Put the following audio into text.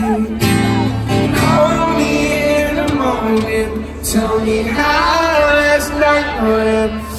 Call me in the morning, tell me how last night went.